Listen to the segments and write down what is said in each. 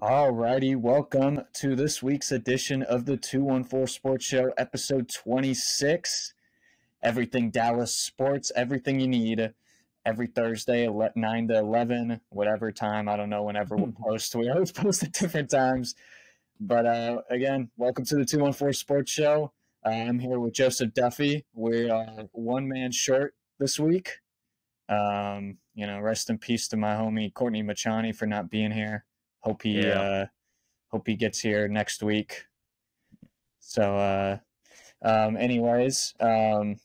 Alrighty, welcome to this week's edition of the 214 Sports Show, episode 26. Everything Dallas sports, everything you need every Thursday, 9 to 11, whatever time. I don't know, whenever we'll post. We always post at different times. But uh, again, welcome to the 214 Sports Show. Uh, I'm here with Joseph Duffey. We are one man short this week. Um, you know, rest in peace to my homie Courtney Machani for not being here. Hope he Yeah. uh, hope he gets here next week. So, uh, um, anyways, um,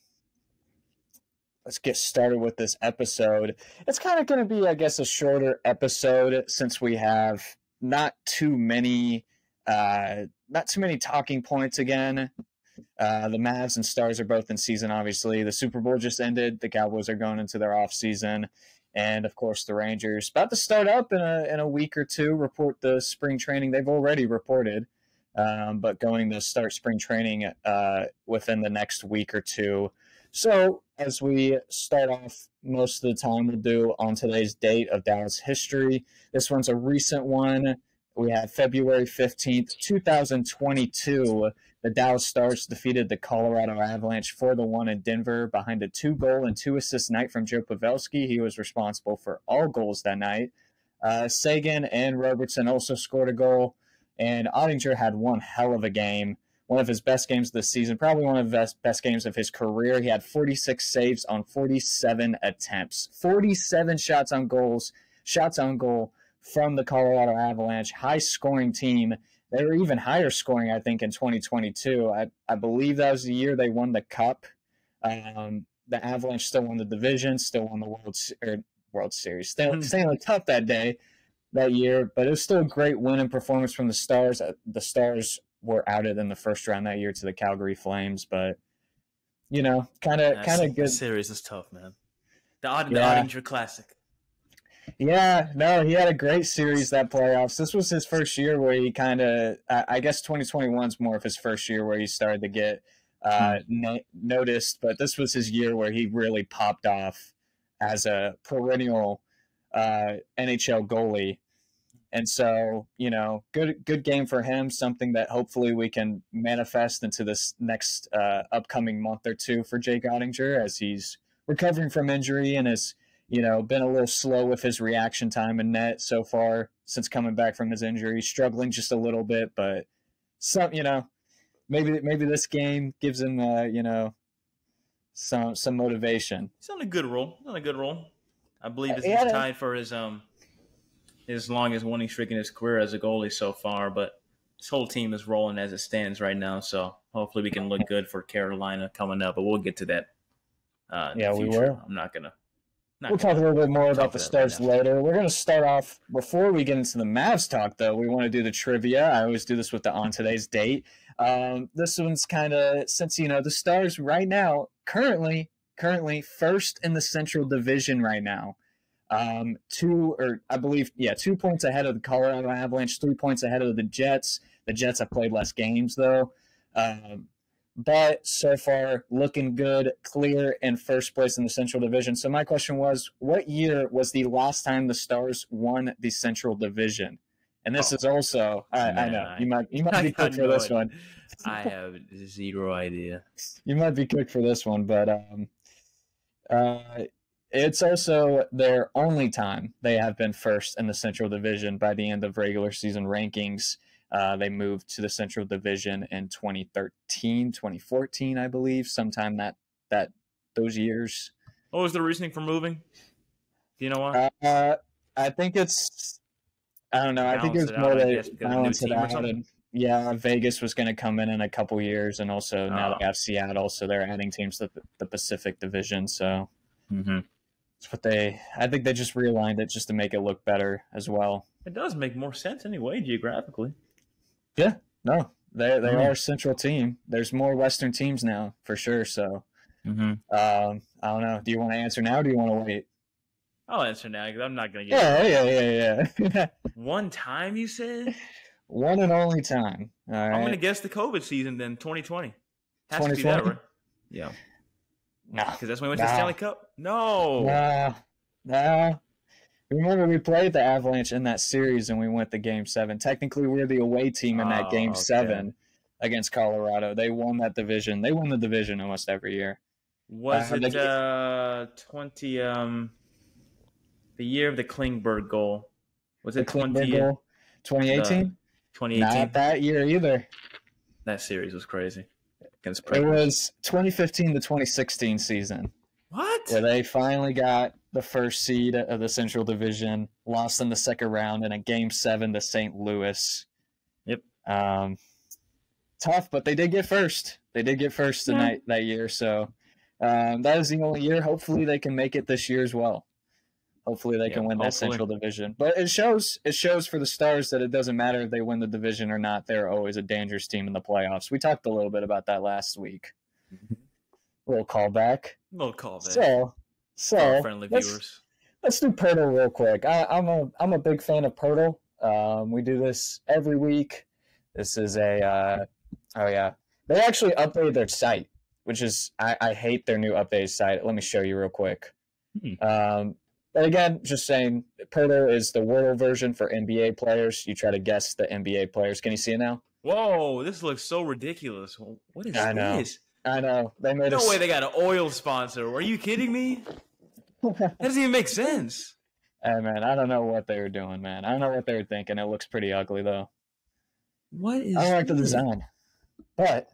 let's get started with this episode. It's kind of going to be, I guess, a shorter episode since we have not too many, uh, not too many talking points again. Uh, the Mavs and Stars are both in season, obviously. The Super Bowl just ended. The Cowboys are going into their off season. And of course, the Rangers about to start up in a, in a week or two, report the spring training. They've already reported, um, but going to start spring training uh, within the next week or two. So, as we start off, most of the time we'll do on today's date of Dallas history. This one's a recent one. We have February 15th, 2022. The Dallas Stars defeated the Colorado Avalanche 4 to 1 in Denver behind a two goal and two assist night from Joe Pavelski. He was responsible for all goals that night. Uh, Seguin and Robertson also scored a goal, and Oettinger had one hell of a game. One of his best games this season, probably one of the best, best games of his career. He had 46 saves on 47 attempts, 47 shots on goals, shots on goal from the Colorado Avalanche. High scoring team. They were even higher scoring, I think, in 2022. I, I believe that was the year they won the Cup. Um, the Avalanche still won the division, still won the World or World Series, still Hmm. Stanley Cup that day, that year. But it was still a great win and performance from the Stars. Uh, The Stars were outed in the first round that year to the Calgary Flames, but you know, kind of kind of good. series is tough, man. The, the Yeah. Classic. Yeah, no, he had a great series that playoffs. This was his first year where he kind of, I guess 2021 is more of his first year where he started to get uh, na- noticed, but this was his year where he really popped off as a perennial uh, NHL goalie. And so, you know, good good game for him. Something that hopefully we can manifest into this next uh, upcoming month or two for Jake Oettinger as he's recovering from injury and has you know, been a little slow with his reaction time in net so far since coming back from his injury, struggling just a little bit, but some, you know, maybe maybe this game gives him, uh, you know, some some motivation. He's on a good roll. He's on a good roll. I believe this He had tied for his um his longest winning streak in his career as a goalie so far. But this whole team is rolling as it stands right now. So hopefully we can look good for Carolina coming up. But we'll get to that. Uh, Yeah, we will. I'm not gonna. Not We'll talk a little bit more about the right Stars later. We're going to start off before we get into the Mavs talk, though. We want to do the trivia. I always do this with the on today's date. Um, this one's kind of since you know the Stars right now currently currently first in the Central Division right now. Um, two or I believe yeah, two points ahead of the Colorado Avalanche, three points ahead of the Jets. The Jets have played less games though. Um, but so far looking good, clear in first place in the Central Division. So my question was, what year was the last time the Stars won the Central Division? And this Oh, is also, I, I know you might you might I be quick got for this idea. one. I have zero idea. You might be quick for this one, but um, uh, it's also their only time they have been first in the Central Division by the end of regular season rankings. Uh, they moved to the Central Division in 2013, 2014, I believe, sometime that that those years. What was the reasoning for moving? Do you know why? Uh, I think it's. I don't know. I think it was more to guess, because of a new balance it out. And, yeah, Vegas was going to come in in a couple years, and also now Oh. they have Seattle, so they're adding teams to the, the Pacific Division. So mm-hmm. that's what they. I think they just realigned it just to make it look better as well. It does make more sense anyway, geographically. Yeah, no, they they Mhm. are a Central team. There's more Western teams now for sure. So Mm-hmm. um, I don't know. Do you want to answer now? or Do you want to wait? I'll answer now because I'm not going to get Yeah, it. yeah, yeah, yeah. One time, you said? One and only time. All right. I'm going to guess the COVID season then, 2020. Has to be 2020? that, right? Yeah. no. Because that's when we went to the Stanley Cup? No. No, no. Remember, we played the Avalanche in that series and we went to game seven. Technically, we are the away team in that Oh, game okay. seven against Colorado. They won that division. They won the division almost every year. Was Uh, it they- uh twenty um the year of the Klingberg goal? Was it Klingberg 20, goal, 2018? 2018? Not that year either. That series was crazy. Against It was 2015 to 2016 season what? where they finally got the first seed of the Central Division, lost in the second round in a game seven to St. Louis. Yep. Um, tough, but they did get first. They did get first Yeah. tonight that year. So um, that is the only year. Hopefully, they can make it this year as well. Hopefully, they can Yeah, win that. Central Division. But it shows it shows for the Stars that it doesn't matter if they win the division or not. They're always a dangerous team in the playoffs. We talked a little bit about that last week. little callback. Little call back. So, so friendly let's- viewers. let's do Poeltl real quick. I, I'm a I'm a big fan of Poeltl. Um, we do this every week. This is a uh, oh yeah. They actually updated their site, which is I, I hate their new updated site. Let me show you real quick. Hmm. Um, but again, just saying, Poeltl is the Wordle version for NBA players. You try to guess the NBA players. Can you see it now? Whoa, this looks so ridiculous. What is I know. this? I know they made No us. way they got an oil sponsor. Are you kidding me? That doesn't even make sense. Hey man, I don't know what they were doing, man. I don't know what they were thinking. It looks pretty ugly though. What is I don't like the design. But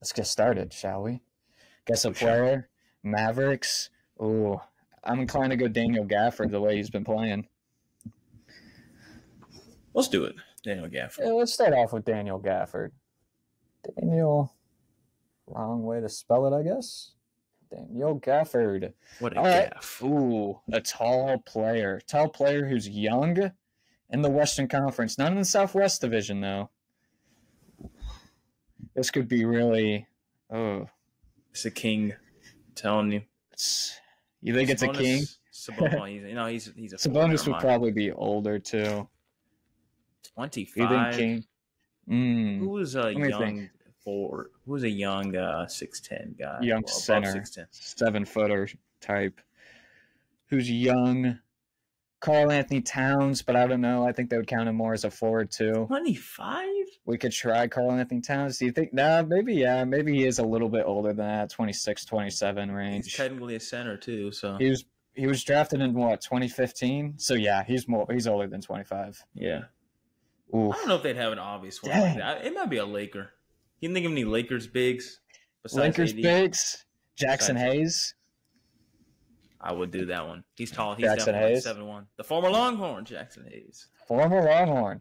let's get started, shall we? Guess a player. Mavericks. Ooh. I'm inclined to go Daniel Gafford the way he's been playing. Let's do it. Daniel Gafford. Yeah, let's start off with Daniel Gafford. Daniel wrong way to spell it, I guess. Daniel Gafford. What a All right. gaff. Ooh, a tall player. Tall player who's young in the Western Conference. Not in the Southwest Division, though. This could be really. Oh, It's a king. I'm telling you. it's. You think it's a king? Sabonis, he's, you know, he's he's a Sabonis would probably be older too. twenty You think. King? Who Mm, was a me young think. Four? Who was a young uh six ten guy? Young above center. 6'10"? seven footer type. Who's young? Karl Anthony Towns, but I don't know. I think they would count him more as a forward too. Twenty five. We could try Karl Anthony Towns. Do you think? Nah, maybe yeah. Maybe he is a little bit older than that, 26, 27 He's range. technically a center too. So He was he was drafted in what 2015. So yeah, he's more he's older than 25. yeah. Ooh, I don't know if they'd have an obvious one. Like that. It might be a Laker. You can think of any Lakers bigs besides Lakers AD? bigs. Jaxson Besides- Hayes. I would do that one. He's tall. He's Jaxson definitely Hayes? seven one. The former Longhorn, Jaxson Hayes. Former Longhorn.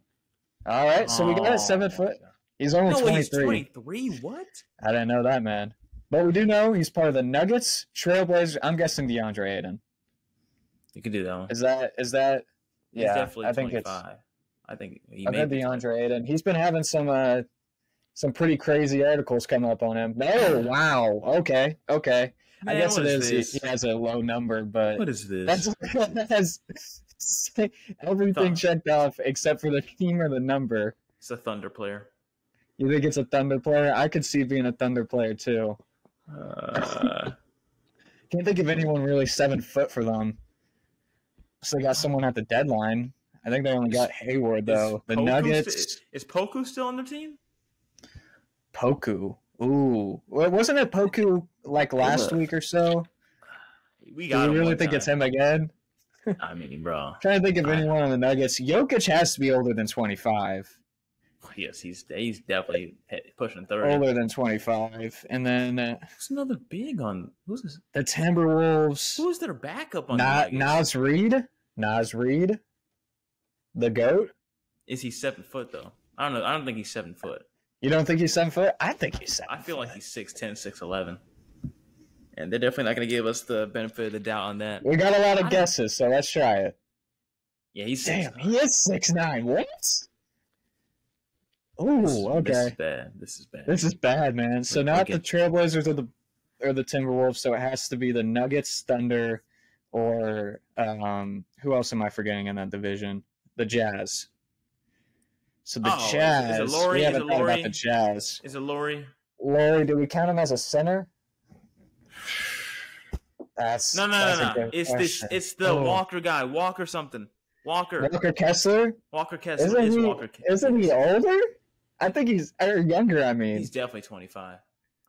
All right, so we got Oh, a seven foot. He's only No, he's 23. twenty three. What? I didn't know that, man. But we do know he's part of the Nuggets, Trailblazers. I'm guessing DeAndre Ayton. You could do that one. Is that is that? Yeah, definitely I think twenty it's. I think he I've may be DeAndre Ayton. He's been having some uh some pretty crazy articles come up on him. Oh wow, okay, okay. I guess it is is. He, he has a low number, but What is this? that's that has everything Thumb. checked off except for the team or the number. It's a Thunder player. You think it's a Thunder player? I could see being a Thunder player too. Uh, Can't think of anyone really seven foot for them. So they got someone at the deadline. I think they only got Hayward though. The Poku Nuggets, is Poku still on their team? Poku. Ooh, wasn't it Poku like last week or so? We got. Do you really one think it's him again? I mean, bro. trying to think of I- anyone on the Nuggets. Jokic has to be older than twenty five. Yes, he's he's definitely pushing thirty. Older than twenty five, and then uh, Who's another big on? Who's this? the Timberwolves. Who's their backup on? the Nuggets? Naz Reid. Naz Reid. The goat. Is he seven foot though? I don't know. I don't think he's seven foot. You don't think he's seven foot? I think he's seven. I feel like foot. he's 6'10", 6'11". And they're definitely not going to give us the benefit of the doubt on that. We got a lot I of don't- guesses, so let's try it. Yeah, he's Damn, 6'9". he is six nine. What? Ooh, This is- This is bad. This is bad. This is bad, man. So We- not we the Trailblazers or the or the Timberwolves. So it has to be the Nuggets, Thunder, or um, who else am I forgetting in that division? The Jazz. So the Oh, is it- is Jazz. Lauri? We haven't thought about the Jazz. Is it Lauri? Lauri, do we count him as a center? That's No, no, that's no, no. It's this. question. It's the Oh. Walker guy, Walker something. Walker, Walker Kessler. Walker Kessler Isn't is he? Walker. Ke- Isn't he older? I think he's or younger. I mean, He's definitely 25.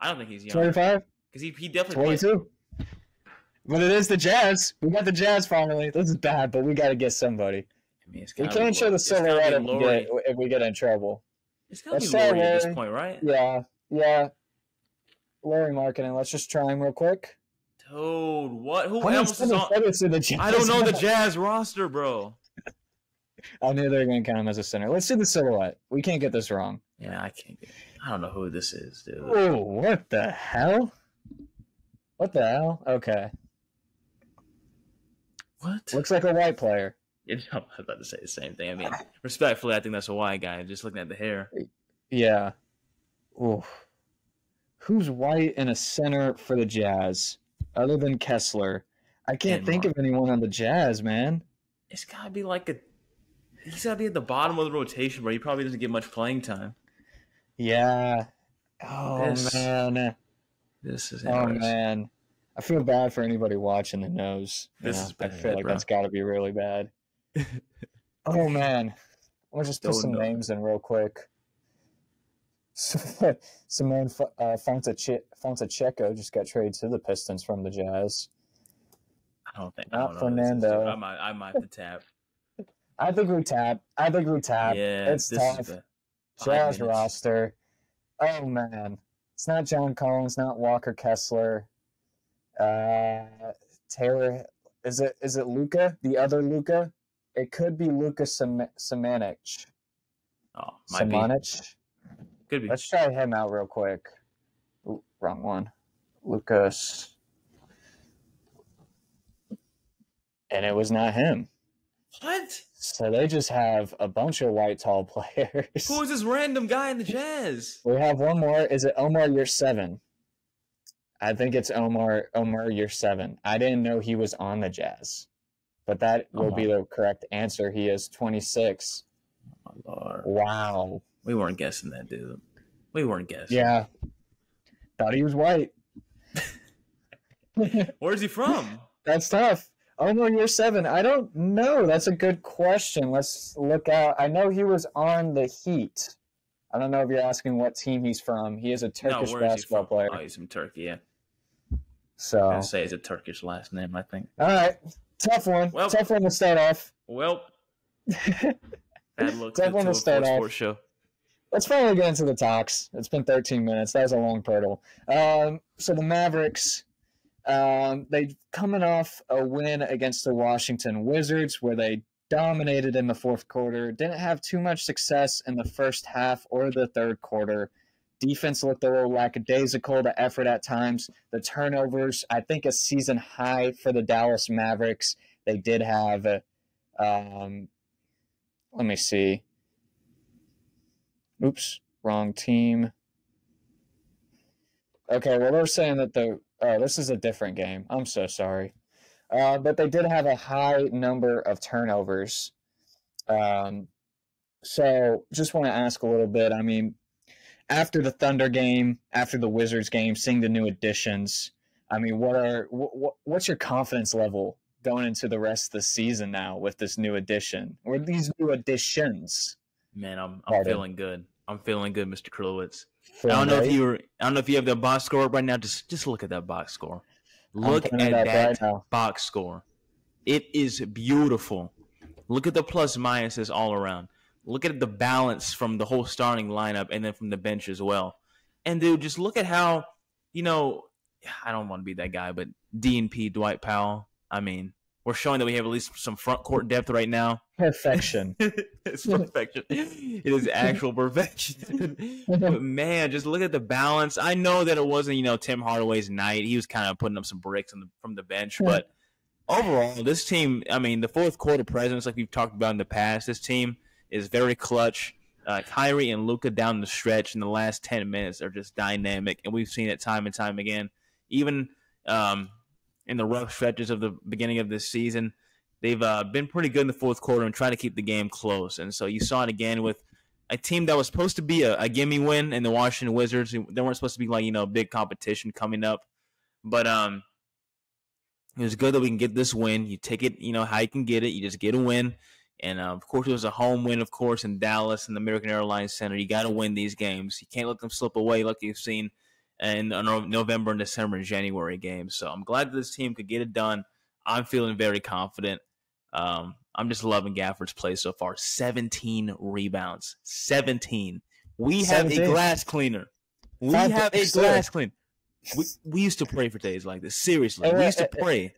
I don't think he's young 25, because he, he definitely 22. But it is the Jazz. We got the Jazz finally. This is bad, but we got to get somebody. I mean, We can't show the silhouette if we, get, if we get in trouble. It's gotta Let's be Lauri at this point, right? Yeah, yeah. Lauri Markkanen. Let's just try him real quick. Dude, what? Who many else is on? photos the Jazz I don't know the? Jazz roster, bro. I knew they were going to count him as a center. Let's do the silhouette. We can't get this wrong. Yeah, I can't. Get, I don't know who this is, dude. Oh, what the hell? What the hell? Okay. What? Looks like a white player. Yeah, I was about to say the same thing. I mean, respectfully, I think that's a white guy. Just looking at the hair. Yeah. Ooh. Who's white in a center for the Jazz other than Kessler? I can't think of anyone on the Jazz, man. It's gotta be like a. He's gotta be at the bottom of the rotation, where he probably doesn't get much playing time. Yeah. Oh This- man. This is Oh man. I feel bad for anybody watching that knows. You This know, is I feel like bro. that's got to be really bad. Oh man. I'll just put Don't some know. names in real quick. Simone F- uh, Fontache- Fontecchio just got traded to the Pistons from the Jazz. I don't think. I Not don't this is, Fernando. I might. I might have to tap. I think we tap. I think we tap. yeah, it's tough. is the five Jazz minutes. roster. Oh man, it's not John Collins, not Walker Kessler. Uh, Taylor, is it is it Luka? The other Luka? It could be Lucas Sam- Samanic. Oh, might be. Could be. Let's try him out real quick. Ooh, wrong one. Lucas. And it was not him. What? So they just have a bunch of white tall players. Who is this random guy in the Jazz? We have one more. Is it Omer Yurtseven? I think it's Omar Omer Yurtseven. I didn't know he was on the Jazz. But that oh will be the correct answer. He is 26. Oh, Lord. Wow. We weren't guessing that, dude. We weren't guessing. Yeah. Thought he was white. Where's he from? That's tough. Oh, Omer Yurtseven. I don't know. That's a good question. Let's look out. I know he was on the Heat. I don't know if you're asking what team he's from. He is a no, Turkish he basketball player. Oh, he's from Turkey. Yeah. So, I all say it's a Turkish last name. I think. right, tough one. Well- tough one to start off. Well, bad look Tough one to start off. show. Let's finally get into the talks. It's been 13 minutes. That was a long hurdle. Um, so the Mavericks, um, they coming off a win against the Washington Wizards, where they dominated in the fourth quarter. Didn't have too much success in the first half or the third quarter. Defense looked a little lackadaisical. The effort at times, the turnovers. I think a season high for the Dallas Mavericks. They did have. Um, let me see. Oops, wrong team. Okay, well they're saying that the oh this is a different game. I'm so sorry, uh, but they did have a high number of turnovers. Um, so just want to ask a little bit. I mean, after the Thunder game, after the Wizards game, seeing the new additions. I mean, what are what, what's your confidence level going into the rest of the season now with this new addition or these new additions? Man, I'm I'm Pardon. feeling good. I'm feeling good, Mr. Krilowicz. I don't know if you were, I don't know if you have the box score right now. Just just look at that box score. Look at it that right box score. It is beautiful. Look at the plus minuses all around. Look at the balance from the whole starting lineup and then from the bench as well. And dude, just look at how, you know, I don't want to be that guy, but D and P Dwight Powell. I mean, we're showing that we have at least some front court depth right now. Perfection. it's perfection. It is actual perfection. but man, just look at the balance. I know that it wasn't, you know, Tim Hardaway's night. He was kind of putting up some bricks on the, from the bench, but overall, this team, I mean, the fourth quarter presence, like we've talked about in the past, this team is very clutch. Uh, Kyrie and Luka down the stretch in the last 10 minutes are just dynamic, and we've seen it time and time again. Even um, in the rough stretches of the beginning of this season, they've uh, been pretty good in the fourth quarter and trying to keep the game close. And so you saw it again with a team that was supposed to be a, a gimme win in the Washington Wizards. They weren't supposed to be like you know big competition coming up, but um, It was good that we can get this win. You take it, you know how you can get it. You just get a win, and uh, of course it was a home win, of course, in Dallas and the American Airlines Center. You got to win these games. You can't let them slip away like you've seen in November and December and January games. So I'm glad that this team could get it done. I'm feeling very confident. Um, I'm just loving Gafford's play so far. 17 rebounds. 17. We 17. have a glass cleaner. We have a glass cleaner. We, we used to pray for days like this. Seriously, we used to pray.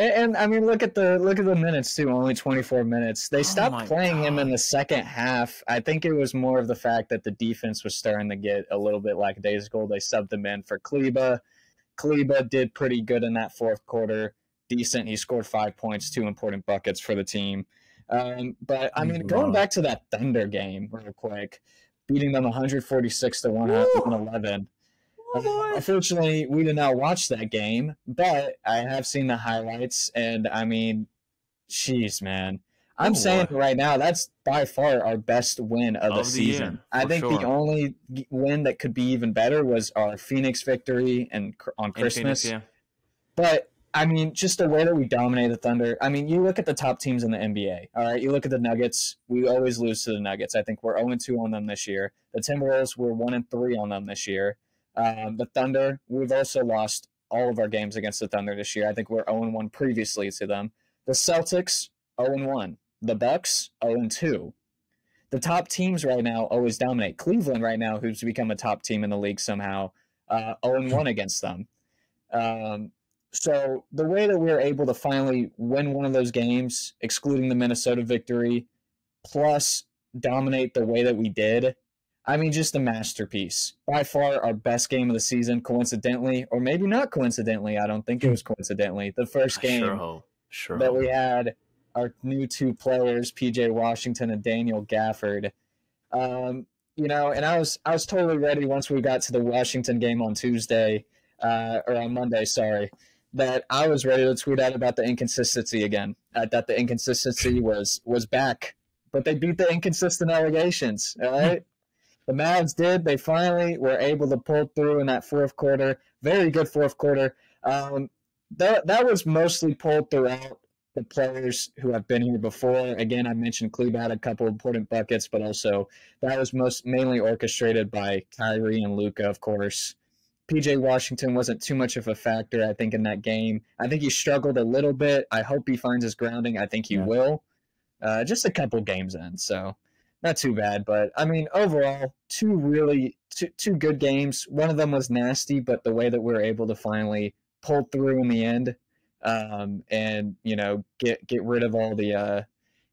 And, and, I mean, look at the look at the minutes too. Only 24 minutes. They oh stopped playing God. him in the second half. I think it was more of the fact that the defense was starting to get a little bit like days ago. They subbed him in for Kleber. Kleber did pretty good in that fourth quarter decent. He scored five points, two important buckets for the team. Um, but I mean, going back to that Thunder game real quick, beating them 146 to 111. Oh, Unfortunately, we did not watch that game, but I have seen the highlights, and I mean, jeez, man. I'm oh, saying right now that's by far our best win of, of the, the, season. Year, I think sure. the only win that could be even better was our Phoenix victory and on Christmas. Phoenix, yeah. But I mean, just the way that we dominated the Thunder. I mean, you look at the top teams in the NBA. All right, you look at the Nuggets. We always lose to the Nuggets. I think we're 0 2 on them this year. The Timberwolves we're one and three on them this year. Um, the Thunder, we've also lost all of our games against the Thunder this year. I think we're zero one previously to them. The Celtics zero one. The Bucks 0 2. The top teams right now always dominate. Cleveland right now, who's become a top team in the league somehow, uh, zero one against them. Um, so the way that we were able to finally win one of those games, excluding the Minnesota victory, plus dominate the way that we did, I mean, just a masterpiece. By far our best game of the season, coincidentally, or maybe not coincidentally. I don't think it was coincidentally. The first game sure sure that we had our new two players, PJ Washington and Daniel Gafford. Um, you know, and I was I was totally ready once we got to the Washington game on Tuesday, uh, or on Monday, sorry that I was ready to tweet out about the inconsistency again. Uh, that the inconsistency was was back, but they beat the inconsistent allegations. All right, the Mavs did. They finally were able to pull through in that fourth quarter. Very good fourth quarter. Um, that that was mostly pulled throughout the players who have been here before. Again, I mentioned Kleber had a couple important buckets, but also that was most mainly orchestrated by Kyrie and Luka, of course. PJ Washington wasn't too much of a factor, I think, in that game. I think he struggled a little bit. I hope he finds his grounding. I think he yeah. will. Uh, just a couple games in, so not too bad. But I mean, overall, two really two, two good games. One of them was nasty, but the way that we are able to finally pull through in the end, um, and you know, get get rid of all the uh,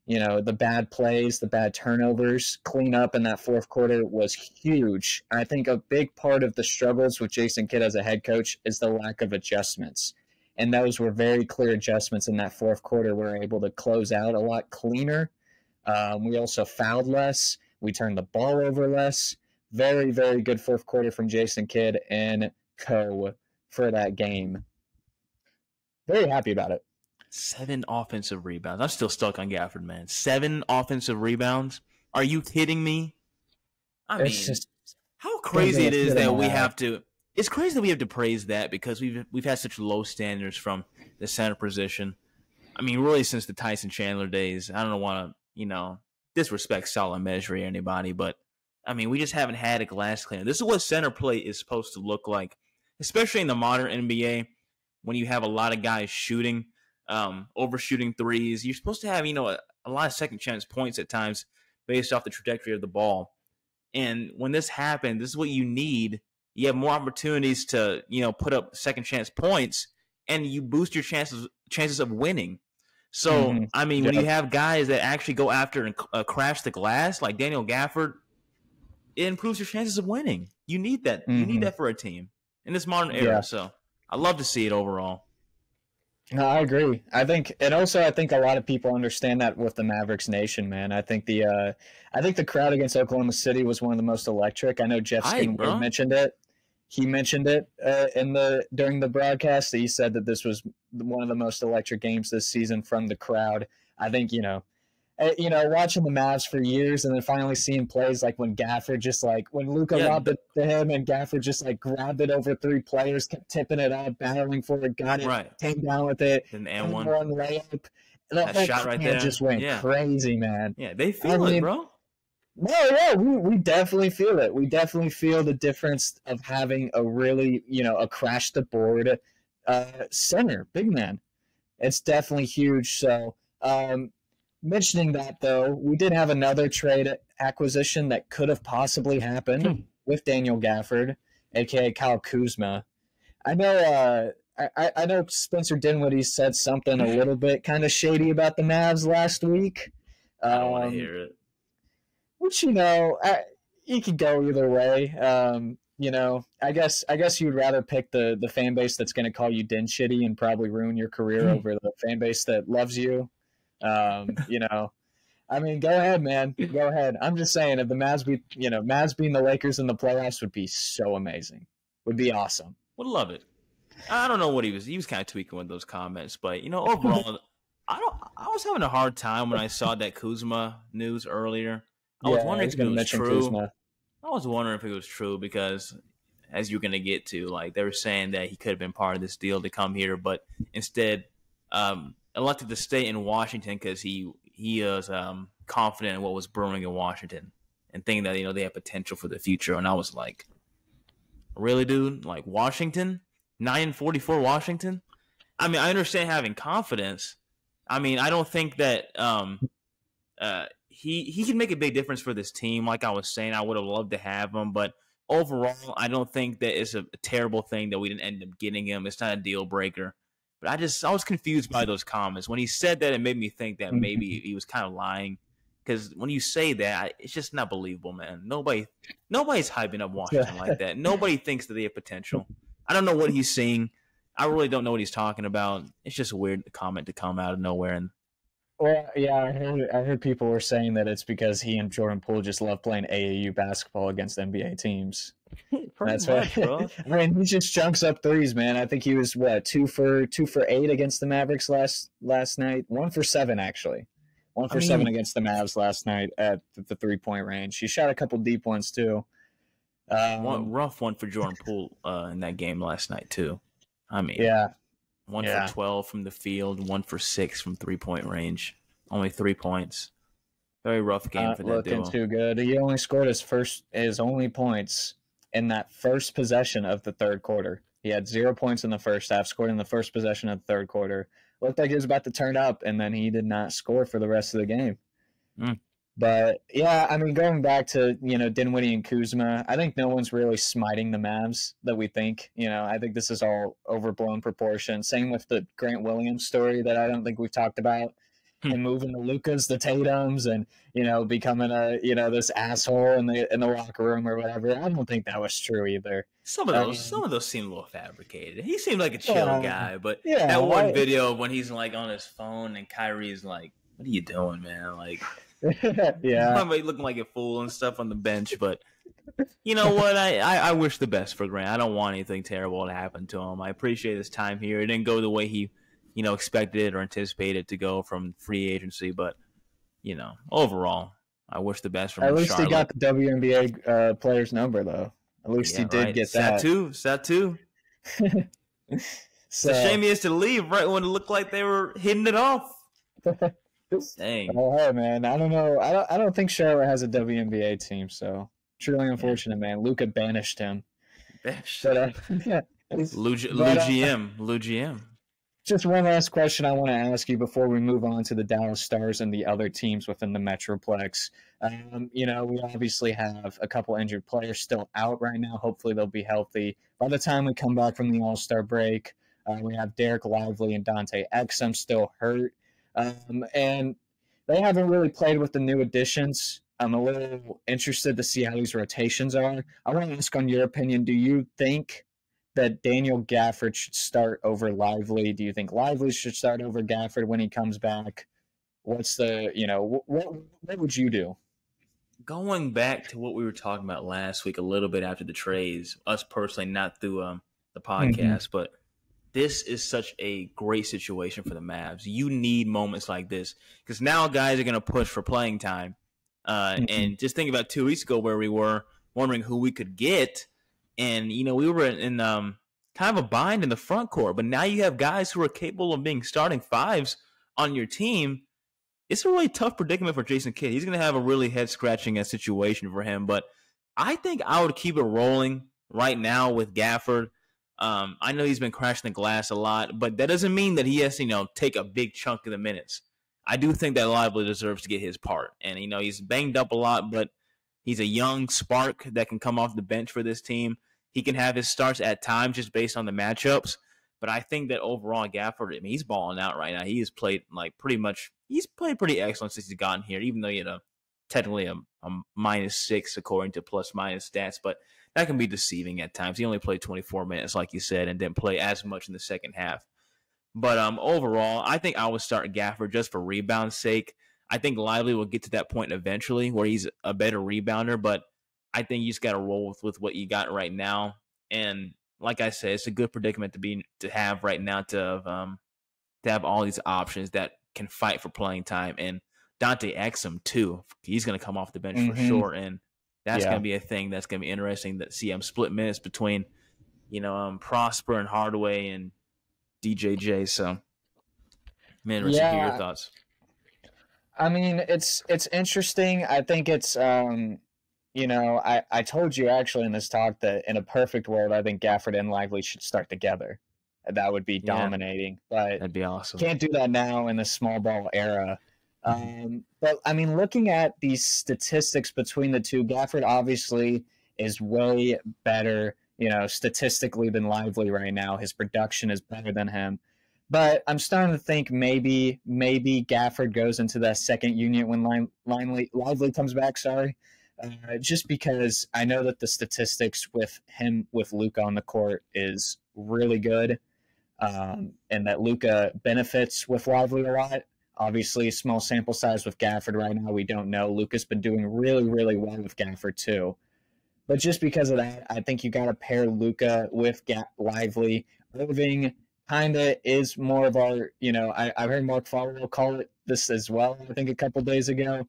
you know, the bad plays, the bad turnovers, clean up in that fourth quarter was huge. I think a big part of the struggles with Jason Kidd as a head coach is the lack of adjustments. And those were very clear adjustments in that fourth quarter. We were able to close out a lot cleaner. Um, we also fouled less. We turned the ball over less. Very, very good fourth quarter from Jason Kidd and co for that game. Very happy about it. Seven offensive rebounds. I'm still stuck on Gafford, man. Seven offensive rebounds. Are you kidding me? I mean, just, how crazy it is that we have to. It's crazy that we have to praise that because we've we've had such low standards from the center position. I mean, really since the Tyson Chandler days. I don't want to, you know, disrespect Salah Mejri or anybody, but I mean, we just haven't had a glass cleaner. This is what center play is supposed to look like, especially in the modern NBA when you have a lot of guys shooting um, overshooting threes. You're supposed to have, you know, a, a lot of second chance points at times based off the trajectory of the ball. And when this happened, this is what you need. You have more opportunities to, you know, put up second chance points and you boost your chances chances of winning. So, mm-hmm. I mean, when you have guys that actually go after and uh, crash the glass, like Daniel Gafford, it improves your chances of winning. You need that. Mm-hmm. You need mm-hmm. that for a team in this modern era. Yeah. So, I love to see it overall. No, I agree. I think, and also I think a lot of people understand that with the Mavericks Nation, man. I think the, uh, I think the crowd against Oklahoma City was one of the most electric. I know Jeff mentioned it. He mentioned it uh, in the during the broadcast. He said that this was one of the most electric games this season from the crowd. I think you know, uh, you know, watching the Mavs for years and then finally seeing plays like when Gafford just like when Luka Yeah. lobbed it to him and Gafford just like grabbed it over three players, kept tipping it up, battling for it, got it, Right. came down with it, And and one. one layup. That whole shot right there. just went Yeah. crazy, man. Yeah, they feel I it, mean- bro. No, yeah, we, we definitely feel it. We definitely feel the difference of having a really, you know, a crash the board uh, center, big man. It's definitely huge. So, um, mentioning that though, we did have another trade acquisition that could have possibly happened Hmm. with Daniel Gafford, aka Kyle Kuzma. I know. Uh, I- I, know Spencer Dinwiddie said something a little bit kind of shady about the Mavs last week. I don't want Um, to hear it. Which you know I, you could go either way um you know i guess i guess you'd rather pick the the fan base that's going to call you din shitty and probably ruin your career Hmm. over the fan base that loves you um you know i mean go ahead man go ahead i'm just saying if the Mavs be you know Mavs being the lakers in the playoffs would be so amazing would be awesome Would love it. I don't know what he was. He was kind of tweaking with those comments, but you know, overall, I don't. I was having a hard time when I saw that Kuzma news earlier. I was Yeah, wondering was if it was true. Kuzma. I was wondering if it was true because, as you're gonna get to, like they were saying that he could have been part of this deal to come here, but instead, um, elected to stay in Washington because he he is um, confident in what was brewing in Washington and thinking that you know they have potential for the future. And I was like, really, dude? Like Washington, nine forty four Washington. I mean, I understand having confidence. I mean, I don't think that um, uh, he he can make a big difference for this team. Like I was saying, I would have loved to have him, but overall, I don't think that it's a, terrible thing that we didn't end up getting him. It's not a deal breaker. But I just I was confused by those comments when he said that. It made me think that maybe mm-hmm. he was kind of lying. Because when you say that, it's just not believable, man. Nobody, nobody's hyping up Washington like that. Nobody thinks that they have potential. I don't know what he's seeing. I really don't know what he's talking about. It's just a weird comment to come out of nowhere. And Well, yeah, I heard, I heard people were saying that it's because he and Jordan Poole just love playing AAU basketball against NBA teams. That's much, right. bro. I mean, he just chunks up threes, man. I think he was what two for two for eight against the Mavericks last last night. One for seven actually. One I for mean- seven against the Mavs last night at the, the three point range. He shot a couple deep ones too. Um, one rough one for Jordan Poole uh, in that game last night too. I mean, yeah, one yeah. for twelve from the field, one for six from three point range. Only three points. Very rough game not for that looking duo. too good. He only scored his first his only points in that first possession of the third quarter. He had zero points in the first half, scored in the first possession of the third quarter. Looked like he was about to turn up, and then he did not score for the rest of the game. Mm. But yeah, I mean, going back to you know Dinwiddie and Kuzma, I think no one's really smiting the Mavs that we think. You know, I think this is all overblown proportion. Same with the Grant Williams story that I don't think we've talked about. Hmm. And moving the Lukas, the Tatum's, and you know becoming a you know this asshole in the in the locker room or whatever. I don't think that was true either. Some of I those, mean- some of those seem a little fabricated. He seemed like a chill Yeah. guy, but Yeah, that one right. video when he's like on his phone and Kyrie's like, "What are you doing, man?" Like, yeah, Somebody looking like a fool and stuff on the bench, but you know what? I, I, I wish the best for Grant. I don't want anything terrible to happen to him. I appreciate his time here. It didn't go the way he, you know, expected or anticipated to go from free agency, but you know, overall, I wish the best for him. at least he got the WNBA uh, player's number though. At least Yeah, he did right. get that. Satu, Satu. So, It's a shame he has to leave right when it looked like they were hitting it off. Dang. Oh, hey, man. I don't know. I don't. I don't think Charlotte has a WNBA team. So truly unfortunate, man. Luka banished him. But uh, yeah. Lou, Lou But, uh, GM. Lou GM. Just one last question I want to ask you before we move on to the Dallas Stars and the other teams within the Metroplex. Um, you know, we obviously have a couple injured players still out right now. Hopefully, they'll be healthy by the time we come back from the All Star break. Uh, we have Dereck Lively and Dante Exum still hurt, um, and they haven't really played with the new additions. I'm a little interested to see how these rotations are. I want to ask on your opinion. Do you think that Daniel Gafford should start over Lively? Do you think Lively should start over Gafford when he comes back? What's the you know what what, would you do? going back to what we were talking about last week, a little bit after the trades, us personally, not through um, the podcast, but this is such a great situation for the Mavs. You need moments like this because now guys are going to push for playing time. Uh, mm-hmm. And just think about two weeks ago where we were wondering who we could get, and you know we were in um, kind of a bind in the front court. But now you have guys who are capable of being starting fives on your team. It's a really tough predicament for Jason Kidd. He's going to have a really head scratching situation for him. But I think I would keep it rolling right now with Gafford. Um, I know he's been crashing the glass a lot, but that doesn't mean that he has to, you know, take a big chunk of the minutes. I do think that Lively deserves to get his part. And, you know, he's banged up a lot, but he's a young spark that can come off the bench for this team. He can have his starts at times just based on the matchups. But I think that overall, Gafford, I mean, he's balling out right now. He has played like pretty much, he's played pretty excellent since he's gotten here, even though had a technically a, a minus six according to plus minus stats. But that can be deceiving at times. He only played 24 minutes, like you said, and didn't play as much in the second half. But um, overall, I think I would start Gafford just for rebound sake. I think Lively will get to that point eventually where he's a better rebounder, but I think you just got to roll with, with what you got right now. And like I said, it's a good predicament to be to have right now to have, um, to have all these options that can fight for playing time. And Dante Exum too, he's going to come off the bench mm-hmm. for sure. And that's yeah. going to be a thing that's going to be interesting. That see, I'm split minutes between, you know, um, Prosper and Hardaway and DJJ. So, man, Richard, yeah. your thoughts? I mean, it's it's interesting. I think it's um, you know, I I told you actually in this talk that in a perfect world, I think Gafford and Lively should start together. That would be dominating. Yeah, but that'd be awesome. Can't do that now in the small ball era. Um, but I mean, looking at these statistics between the two, Gafford obviously is way better, you know, statistically than Lively right now. His production is better than him. But I'm starting to think maybe maybe Gafford goes into that second unit when Lively, Lively comes back. Sorry, uh, just because I know that the statistics with him with Luka on the court is really good, um, and that Luka benefits with Lively a lot. Obviously, small sample size with Gafford right now. We don't know. Luka's been doing really, really well with Gafford too. But just because of that, I think you got to pair Luka with Ga- Lively. Irving kind of is more of our, you know, I, I heard Mark Followill call it this as well, I think a couple days ago.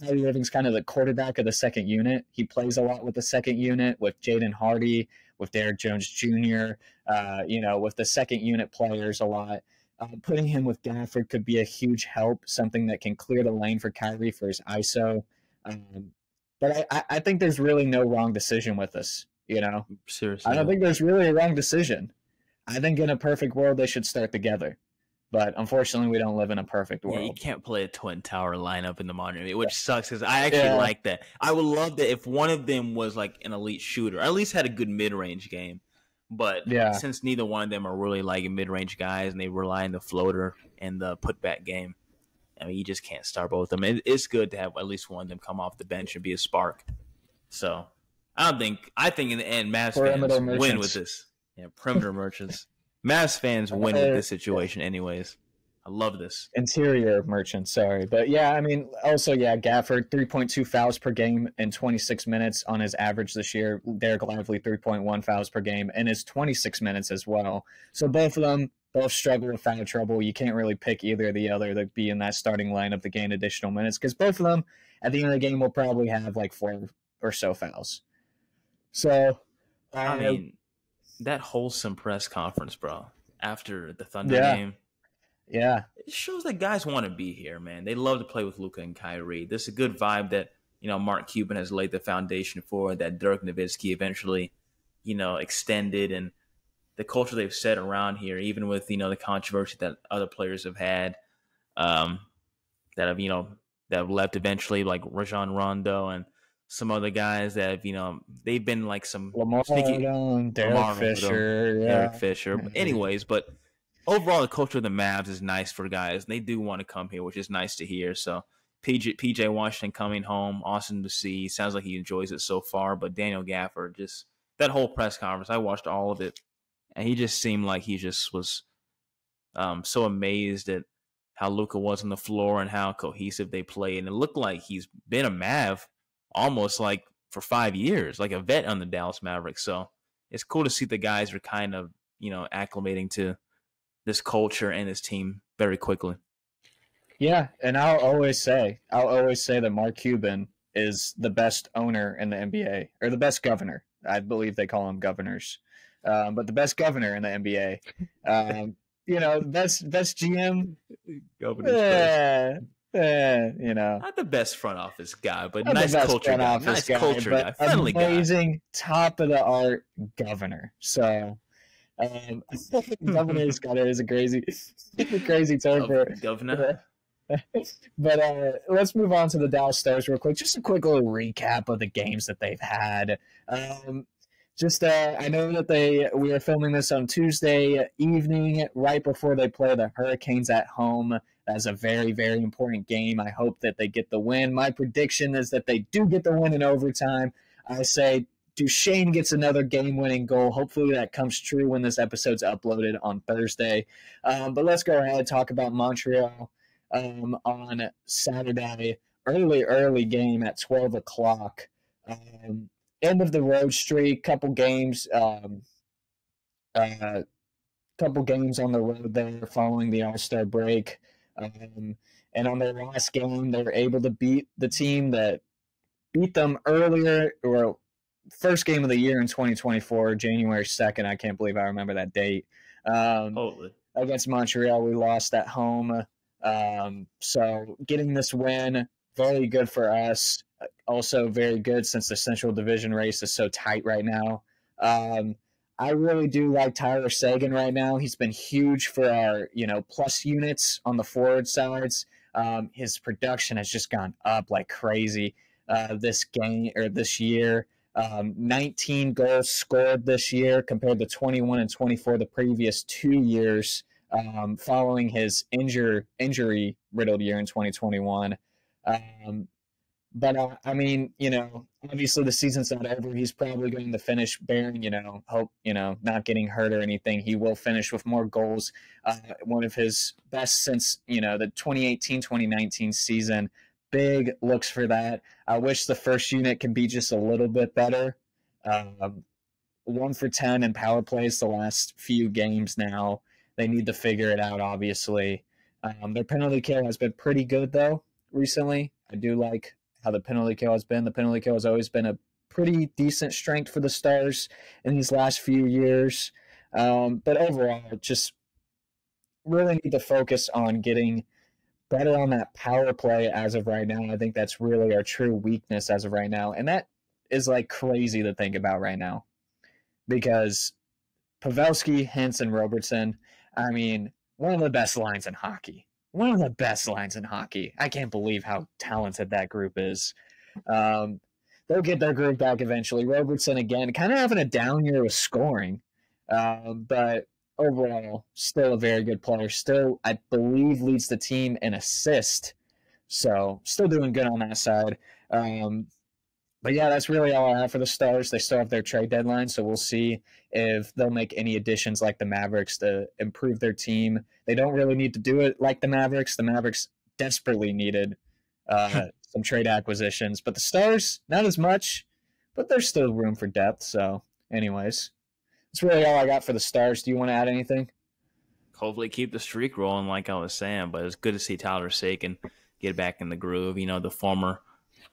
Kyrie Irving's kind of the quarterback of the second unit. He plays a lot with the second unit, with Jaden Hardy, with Derrick Jones Jr., uh, you know, with the second unit players a lot. Uh, putting him with Gafford could be a huge help, something that can clear the lane for Kyrie for his ISO. Um, but I, I think there's really no wrong decision with this. You know, seriously, I don't think there's really a wrong decision. I think in a perfect world they should start together, but unfortunately we don't live in a perfect world. Yeah, you can't play a twin tower lineup in the modern, which sucks because I actually yeah. like that. I would love that if one of them was like an elite shooter, at least had a good mid range game. But yeah. since neither one of them are really like mid range guys and they rely on the floater and the putback game, I mean, you just can't start both of them. It, it's good to have at least one of them come off the bench and be a spark. So I don't think, I think in the end, Mavs fans win with this. Yeah, perimeter merchants. Mavs fans win with this situation, anyways. I love this. Interior merchant, sorry. But yeah, I mean, also, yeah, Gafford, 3.2 fouls per game in 26 minutes on his average this year. Dereck Lively, 3.1 fouls per game in his 26 minutes as well. So both of them both struggle with foul trouble. You can't really pick either or the other to be in that starting lineup to gain additional minutes because both of them at the end of the game will probably have like four or so fouls. So, I um, mean, that wholesome press conference, bro, after the Thunder yeah. game yeah. It shows that guys want to be here, man. They love to play with Luka and Kyrie. This is a good vibe that, you know, Mark Cuban has laid the foundation for, that Dirk Nowitzki eventually, you know, extended and the culture they've set around here, even with, you know, the controversy that other players have had, um, that have, you know, that have left eventually, like Rajon Rondo and some other guys that have, you know, they've been like some Lamar Derek Lamar Fisher, yeah. Derek Fisher. But anyways, but overall, the culture of the Mavs is nice for guys. They do want to come here, which is nice to hear. So PJ, PJ Washington coming home, awesome to see. Sounds like he enjoys it so far. But Daniel Gafford, just that whole press conference, I watched all of it, and he just seemed like he just was um, so amazed at how Luka was on the floor and how cohesive they played. And it looked like he's been a Mav almost like for five years, like a vet on the Dallas Mavericks. So it's cool to see the guys are kind of you know acclimating to this culture and this team very quickly. Yeah, and I'll always say, I'll always say that Mark Cuban is the best owner in the NBA or the best governor. I believe they call them governors, um, but the best governor in the NBA. Um, you know, best best GM. Governor's Yeah, eh, you know, Not the best front office guy, but not nice culture guy. office Nice guy, culture guy. Friendly guy. amazing, top of the art governor. So. Um, governor's got it is a crazy, crazy term for Gov- Governor. but uh, let's move on to the Dallas Stars real quick. Just a quick little recap of the games that they've had. Um, just uh, I know that they we are filming this on Tuesday evening, right before they play the Hurricanes at home. That's a very very important game. I hope that they get the win. My prediction is that they do get the win in overtime. I say Duchene gets another game winning goal. Hopefully that comes true when this episode's uploaded on Thursday. Um, but let's go ahead and talk about Montreal um, on Saturday. Early, early game at 12 o'clock. Um, end of the road streak, couple games, um, uh, couple games on the road there following the All Star break. Um, and on their last game, they were able to beat the team that beat them earlier, or first game of the year in 2024, January 2nd. I can't believe I remember that date. Um, Holy. against Montreal. We lost at home. Um, so getting this win, very good for us. Also very good since the Central Division race is so tight right now. Um, I really do like Tyler Seguin right now. He's been huge for our, you know, plus units on the forward sides. Um, his production has just gone up like crazy uh, this game or this year. Um, 19 goals scored this year compared to 21 and 24 the previous two years um, following his injure, injury riddled year in 2021. Um, but uh, I mean, you know, obviously the season's not over. He's probably going to finish bearing, you know, hope, you know, not getting hurt or anything. He will finish with more goals. Uh, one of his best since, you know, the 2018 2019 season. Big looks for that. I wish the first unit can be just a little bit better. Um, one for 10 in power plays the last few games now. They need to figure it out, obviously. Um, their penalty kill has been pretty good, though, recently. I do like how the penalty kill has been. The penalty kill has always been a pretty decent strength for the Stars in these last few years. Um, but overall, just really need to focus on getting better on that power play as of right now. I think that's really our true weakness as of right now. And that is like crazy to think about right now because Pavelski, Hintz, Robertson, I mean, one of the best lines in hockey. One of the best lines in hockey. I can't believe how talented that group is. Um, they'll get their group back eventually. Robertson again, kind of having a down year with scoring, um, but overall, still a very good player. Still, I believe, leads the team in assist. So, still doing good on that side. Um, but yeah, that's really all I have for the Stars. They still have their trade deadline, so we'll see if they'll make any additions like the Mavericks to improve their team. They don't really need to do it like the Mavericks. The Mavericks desperately needed uh, some trade acquisitions, but the Stars not as much. But there's still room for depth. So, anyways, that's really all I got for the Stars. Do you want to add anything? Hopefully, keep the streak rolling, like I was saying. But it's good to see Tyler Seguin get back in the groove. You know, the former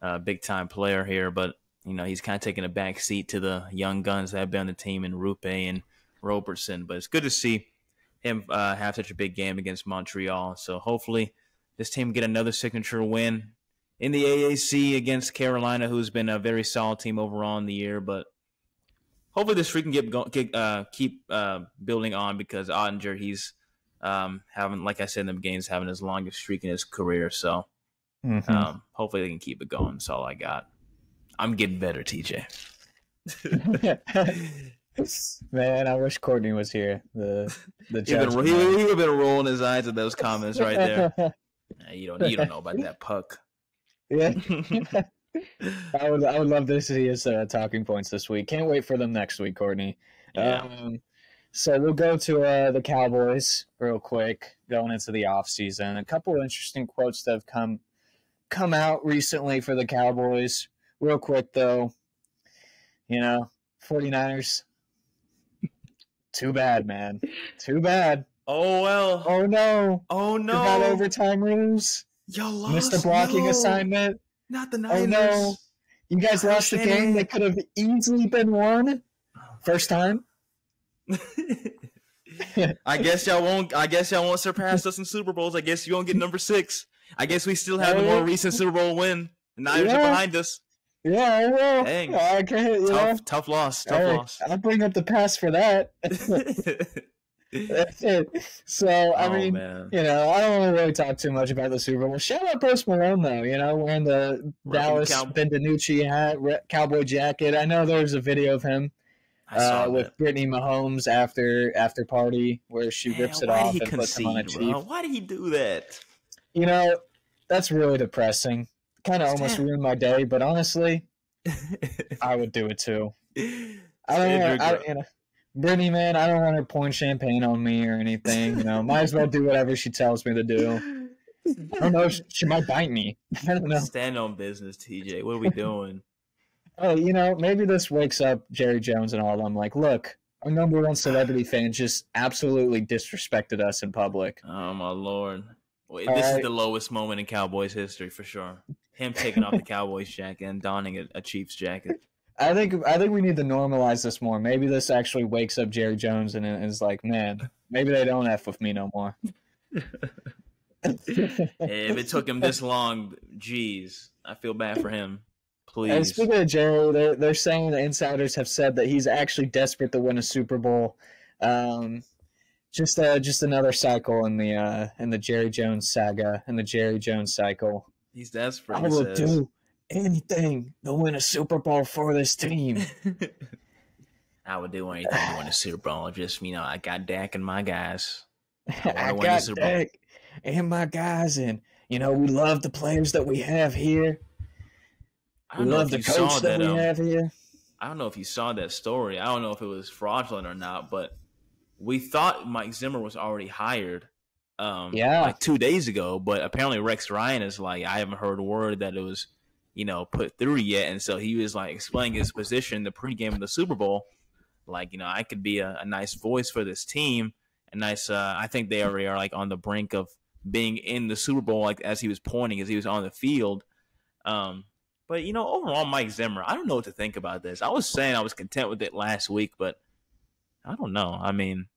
uh, big time player here, but you know he's kind of taking a back seat to the young guns that have been on the team in Roope and Robertson. But it's good to see him uh, have such a big game against Montreal. So hopefully this team get another signature win in the AAC against Carolina, who's been a very solid team overall in the year. But hopefully this streak can get, go, get uh, keep uh, building on because Oettinger he's um, having, like I said in the games, having his longest streak in his career. So. Mm-hmm. Um, hopefully they can keep it going. That's all I got. I'm getting better, TJ. Man, I wish Courtney was here. The the He would have been rolling his eyes at those comments right there. You don't you don't know about that puck. yeah. I would I would love to see his uh, talking points this week. Can't wait for them next week, Courtney. Yeah. Um, so we'll go to uh, the Cowboys real quick, going into the off season. A couple of interesting quotes that have come come out recently for the Cowboys. Real quick though, you know, 49ers Too bad, man. Too bad. Oh well. Oh no. Oh no. Forgot overtime rules. Y'all lost. Missed the blocking No. assignment. Not the Oh Niners. no. You guys Kyle lost the game Shanahan. that could have easily been won. First time. I guess y'all won't. I guess y'all won't surpass us in Super Bowls. I guess you won't get number six. I guess we still have a more recent Super Bowl win. The Niners are behind us. Yeah, well, Dang. okay, you know. Tough, tough loss. Tough Hey, loss. I'll bring up the pass for that. That's it. So I oh mean, man, you know, I don't want to really talk too much about the Super Bowl. Shout out Post Malone though. You know, wearing the Dallas Cow- Benvenucci hat, re- cowboy jacket. I know there was a video of him uh, with that. Brittany Mahomes after after party where she Man, rips it off and he puts him on a concede, bro? Why did he do that? You know, that's really depressing. Kind of almost ruined my day, but honestly, I would do it too. I don't Stand I, you know, Brittany, man, I don't want her pouring champagne on me or anything. You know, might as well do whatever she tells me to do. I don't know. She, she might bite me. I don't know. Stand on business, TJ. What are we doing? Oh, you know, maybe this wakes up Jerry Jones and all of them. Like, look, our number one celebrity fan just absolutely disrespected us in public. Oh my lord! Wait, All this is the lowest moment in Cowboys history for sure. Him taking off the Cowboys jacket and donning a, a Chiefs jacket. I think I think we need to normalize this more. Maybe this actually wakes up Jerry Jones and is like, man, maybe they don't f with me no more. if it took him this long, geez, I feel bad for him. And Please. speaking of Jerry, they're, they're saying the insiders have said that he's actually desperate to win a Super Bowl. Um, just uh, just another cycle in the uh, in the Jerry Jones saga in the Jerry Jones cycle. He's desperate. I will do anything to win a Super Bowl for this team. I would do anything to win a Super Bowl. Just you know, I got Dak and my guys. wanna I got Dak and my guys, and you know we love the players that we have here. I We love the coach that, that. we Um, have here. I don't know if you saw that story. I don't know if it was fraudulent or not, but we thought Mike Zimmer was already hired. Um, Yeah. like two days ago, but apparently Rex Ryan is like, I haven't heard a word that it was, you know, put through yet, and so he was like explaining his position the pregame of the Super Bowl, like you know, I could be a, a nice voice for this team, a nice. Uh, I think they already are like on the brink of being in the Super Bowl, like as he was pointing as he was on the field. Um, but you know, overall, Mike Zimmer, I don't know what to think about this. I was saying I was content with it last week, but I don't know. I mean,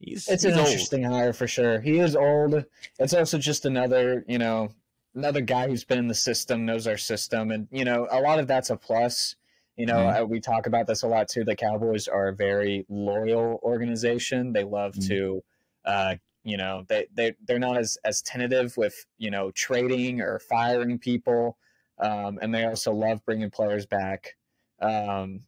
he's It's he's an old. interesting hire for sure. He is old. It's also just another, you know, another guy who's been in the system, knows our system, and you know, a lot of that's a plus. You know, Mhm. uh, we talk about this a lot too. The Cowboys are a very loyal organization. They love Mhm. to, uh, you know, they they they're not as as tentative with you know trading or firing people, um, and they also love bringing players back. Um,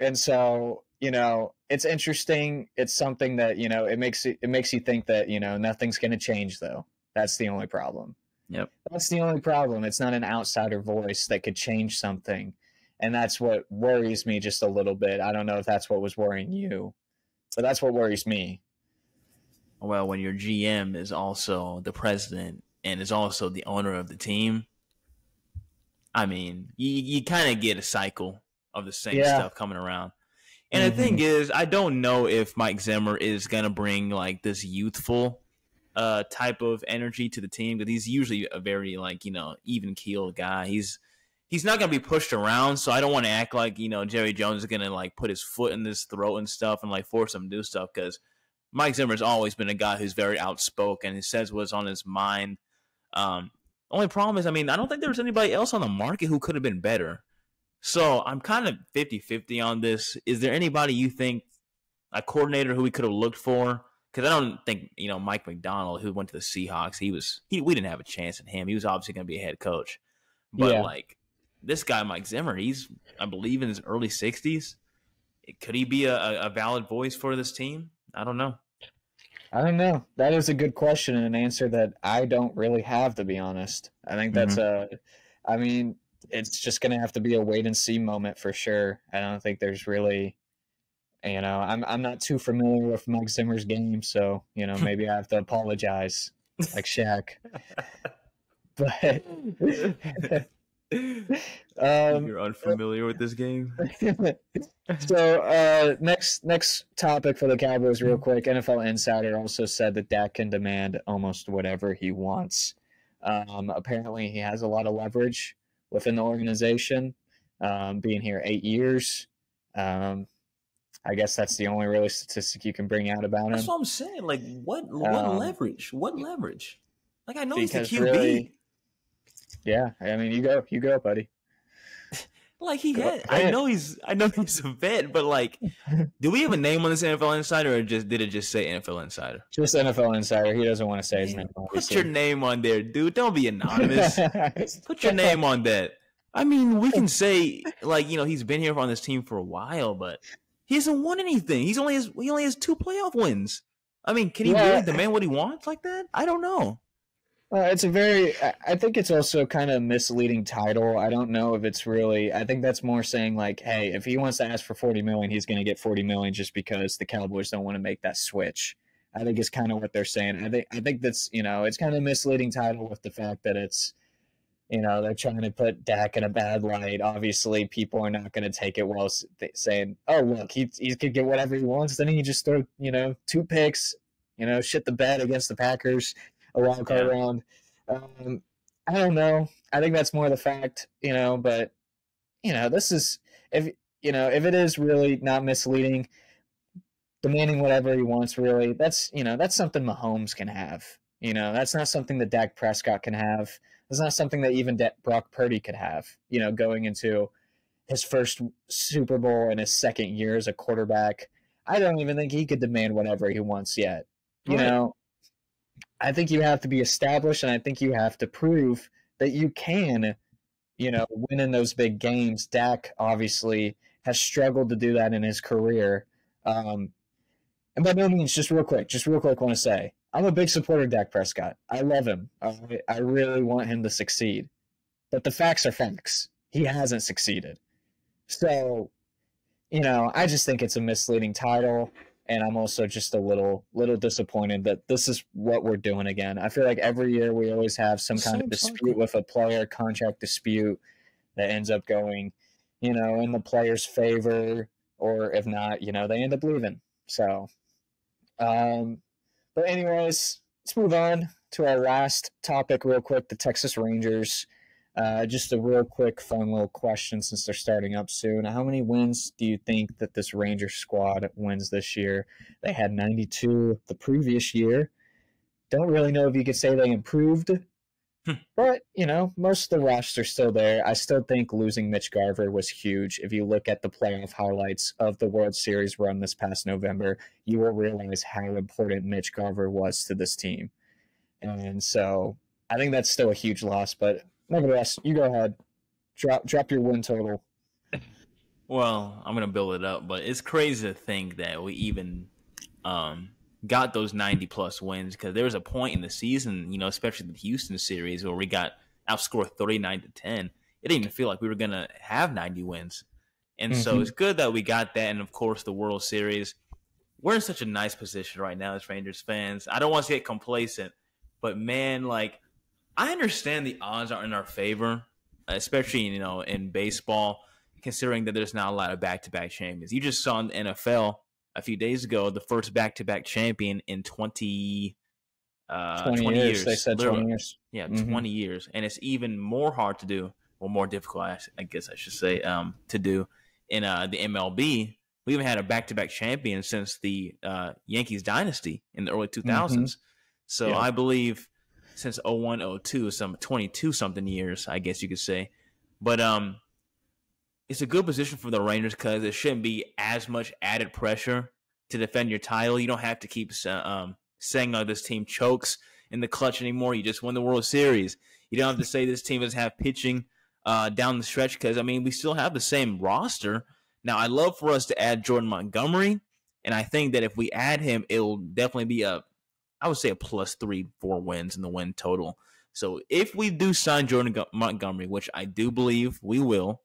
and so you know it's interesting it's something that you know it makes it, it makes you think that you know nothing's going to change though that's the only problem Yep. that's the only problem it's not an outsider voice that could change something and that's what worries me just a little bit i don't know if that's what was worrying you but that's what worries me Well, when your GM is also the president and is also the owner of the team, I mean, you you kind of get a cycle of the same Yeah. stuff coming around. And the thing mm-hmm. is, I don't know if Mike Zimmer is gonna bring like this youthful uh type of energy to the team because he's usually a very like you know even keeled guy. He's he's not gonna be pushed around, so I don't want to act like you know Jerry Jones is gonna like put his foot in his throat and stuff and like force him to do stuff because Mike Zimmer's always been a guy who's very outspoken. He says what's on his mind. Um, only problem is, I mean, I don't think there was anybody else on the market who could have been better. So I'm kind of 50 50 on this. Is there anybody you think, a coordinator who we could have looked for? Because I don't think, you know, Mike Macdonald, who went to the Seahawks, he was, he, we didn't have a chance in him. He was obviously going to be a head coach. But Yeah. like this guy, Mike Zimmer, he's, I believe, in his early 60s. Could he be a, a- a valid voice for this team? I don't know. i don't know that is a good question and an answer that i don't really have to be honest i think that's mm-hmm. a i mean it's just going to have to be a wait and see moment for sure i don't think there's really you know i'm i'm not too familiar with mike zimmer's game so you know maybe i have to apologize like Shaq. but Um, You're unfamiliar with this game. so uh, next next topic for the Cowboys, real quick. NFL Insider also said that Dak can demand almost whatever he wants. Um, apparently, he has a lot of leverage within the organization, um, being here eight years. Um, I guess that's the only really statistic you can bring out about him. That's what I'm saying. Like, what what Um, leverage? What leverage? Like, I know he's the QB. really- Yeah, I mean, you go, you go, buddy. Like he Go- had, I know he's, I know he's a vet, but like, do we have a name on this NFL Insider, or just did it just say NFL Insider? Just NFL Insider. He doesn't want to say his name. Put your name on there, dude. Don't be anonymous. Put your name on that. I mean, we can say like you know he's been here on this team for a while, but he hasn't won anything. He's only has he only has two playoff wins. I mean, can he Yeah. really demand what he wants like that? I don't know. Uh, it's a very. I- think it's also kind of misleading title. I don't know if it's really. I think that's more saying like, hey, if he wants to ask for forty million, he's going to get forty million just because the Cowboys don't want to make that switch. I think is kind of what they're saying. I think. I think that's you know it's kind of a misleading title with the fact that it's. You know they're trying to put Dak in a bad light. Obviously, people are not going to take it well, saying, "Oh, look, he he could get whatever he wants." Then he just throw you know two picks, you know, shit the bed against the Packers a wild card Yeah. round. Um, I don't know. I think that's more the fact, you know. But you know, this is if you know if it is really not misleading, demanding whatever he wants. Really, that's you know that's something Mahomes can have. You know, that's not something that Dak Prescott can have. It's not something that even Da- Brock Purdy could have. You know, going into his first Super Bowl in his second year as a quarterback. I don't even think he could demand whatever he wants yet. You Right. know, I think you have to be established, and I think you have to prove that you can, you know, win in those big games. Dak obviously has struggled to do that in his career. Um, and by no means, just real quick, just real quick, want to say I'm a big supporter of Dak Prescott. I love him. I, I really want him to succeed. But the facts are facts. He hasn't succeeded. So, you know, I just think it's a misleading title and I'm also just a little little disappointed that this is what we're doing again. I feel like every year we always have some kind of dispute with a player, contract dispute that ends up going, you know, in the player's favor, or if not, you know, they end up leaving. So, um, but anyways, let's move on to our last topic real quick: the Texas Rangers. Uh, just a real quick, fun little question since they're starting up soon. How many wins do you think that this Ranger squad wins this year? They had 92 the previous year. Don't really know if you could say they improved. But you know, most of the roster's are still there. I still think losing Mitch Garver was huge. If you look at the playoff highlights of the World Series run this past November, you will realize how important Mitch Garver was to this team. And so I think that's still a huge loss, but nevertheless, you go ahead. Drop drop your win total. Well, I'm gonna build it up, but it's crazy to think that we even um, got those 90 plus wins because there was a point in the season, you know, especially the Houston series where we got outscored 39 to 10. It didn't even feel like we were gonna have 90 wins, and so Mhm. it's good that we got that, and of course the World Series. We're in such a nice position right now as Rangers fans. I don't want to get complacent, but man, like I understand the odds are in our favor, especially you know in baseball considering that there's not a lot of back-to-back champions. You just saw in the NFL a few days ago the first back-to-back champion in 20, uh, 20, 20, years, years. They said literally. 20 years. Yeah, Mhm. 20 years. And it's even more hard to do, or more difficult, I, I guess I should say, um, to do in uh, the MLB. We haven't had a back-to-back champion since the uh, Yankees dynasty in the early 2000s. So Yeah. I believe since 01, 02, some 22 something years, I guess you could say. But um, it's a good position for the Rangers because it shouldn't be as much added pressure to defend your title. You don't have to keep um, saying, "Oh, this team chokes in the clutch anymore." You just won the World Series. You don't have to say this team doesn't have pitching uh, down the stretch because I mean we still have the same roster. Now I'd love for us to add Jordan Montgomery, and I think that if we add him, it'll definitely be a, I would say a plus three, four wins in the win total. So if we do sign Jordan Montgomery, which I do believe we will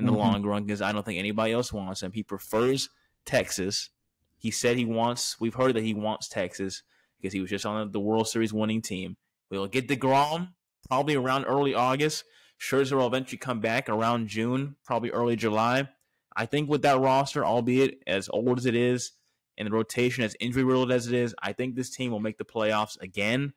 in the Mhm. long run, because I don't think anybody else wants him. He prefers Texas. He said he wants. We've heard that he wants Texas because he was just on the World Series winning team. We'll get Degrom probably around early August. Scherzer will eventually come back around June, probably early July. I think with that roster, albeit as old as it is, and the rotation as injury riddled as it is, I think this team will make the playoffs again.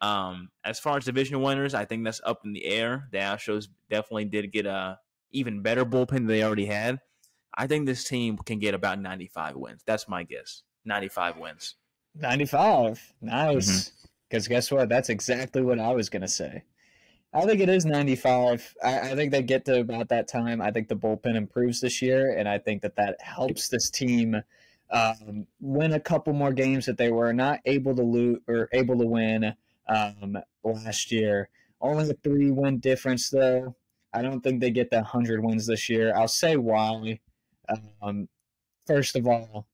Um, as far as division winners, I think that's up in the air. The Astros definitely did get a even better bullpen than they already had. I think this team can get about 95 wins. That's my guess. 95 wins. 95. Nice. Because mm-hmm. guess what? That's exactly what I was going to say. I think it is 95. I, I, think they get to about that time. I think the bullpen improves this year, and I think that that helps this team um, win a couple more games that they were not able to lose or able to win um, last year. Only a three win difference, though. I don't think they get the 100 wins this year. I'll say why. Um, first of all,